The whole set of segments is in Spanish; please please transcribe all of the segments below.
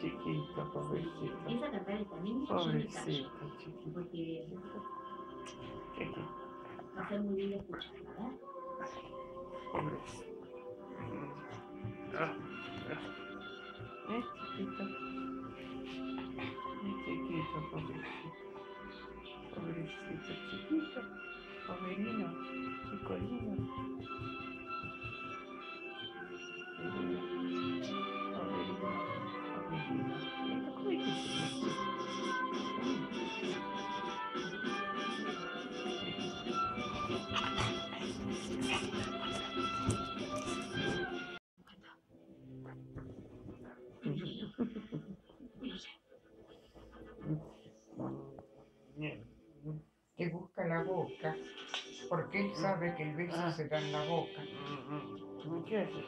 chiquito, pobrecito. Empieza a cantar me callo. Pobrecito, chiquito. Porque va a ser muy lindo escucharla, ¿verdad? Pobrecito. Ah. Eh, chiquito. Eh, chiquito, pobrecito. Pobrecito, chiquito. Poverino, chicolino. Boca, porque él sabe que el beso Ah. se da en la boca. ¿Qué haces?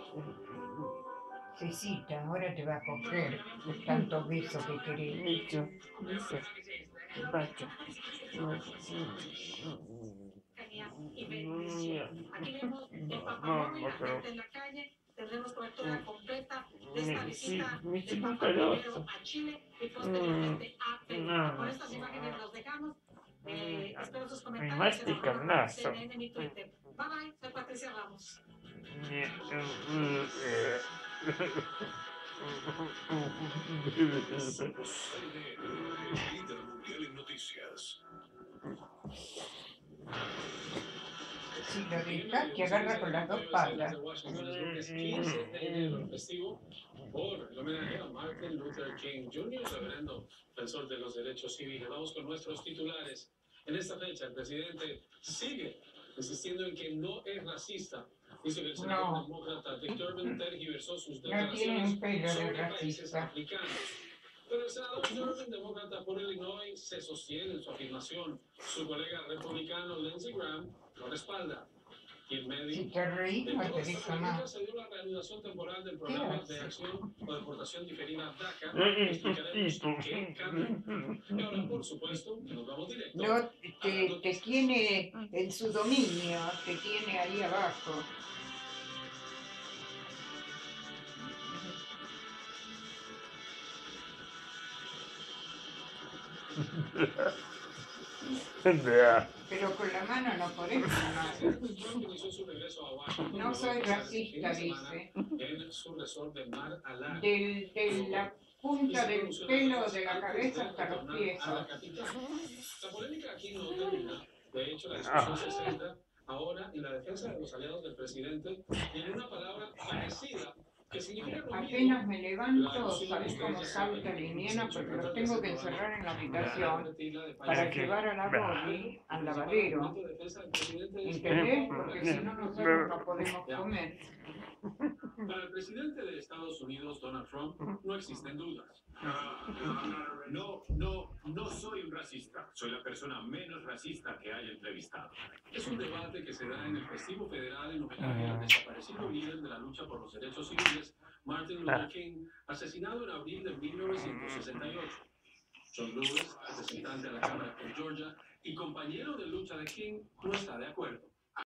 Cecita, ahora te va a coger de tanto beso que querés. Basta. y bendición. Aquí vemos el la gente en la calle, tendremos cobertura completa de esta visita del a Chile y posteriormente a Perú. no. Con estas imágenes los dejamos. Eh, espero sus Me comentarios. en mi Twitter. Bye bye, soy Patricia Ramos. Líder mundial en noticias. Si lo dejas, te agarra con las dos patas. por el homenaje a Martin Luther King Jr., reverendo defensor de los derechos civiles. Vamos con nuestros titulares. En esta fecha, el presidente sigue insistiendo en que no es racista. Dice que el senador No. demócrata Dick Durbin tergiversó sus declaraciones sobre países africanos. Pero el senador Durbin, demócrata por Illinois, se sostiene en su afirmación. Su colega republicano Lindsey Graham lo respalda. Y en medio Si te no polémicas, se dio la reanudación temporal del programa de acción o deportación diferida DACA. Explicaremos qué cambia. Y ahora, por supuesto, nos vamos directo. No, te, te tiene en su dominio, te tiene ahí abajo. Pero con la mano no podés tomar. Trump inició su regreso a Washington No soy racista, dice. En su resort de Mar a Lago. Del, de la punta del pelo de la cabeza hasta los pies. La. La polémica aquí no termina. De hecho, la discusión se centra ahora en la defensa de los aliados del presidente y en una palabra parecida Apenas me levanto, sabes cómo salta el invierno, porque los tengo que encerrar en la habitación para llevar a la Bobby al lavadero. ¿Entendés? Porque si no, nosotros no podemos comer. Para el presidente de Estados Unidos, Donald Trump, no existen dudas. No, no, no soy un racista. Soy la persona menos racista que haya entrevistado. Es un debate que se da en el festivo federal en homenaje al desaparecido líder de la lucha por los derechos civiles, Martin Luther King, asesinado en abril de 1968. John Lewis, representante de la Cámara por Georgia y compañero de lucha de King, no está de acuerdo.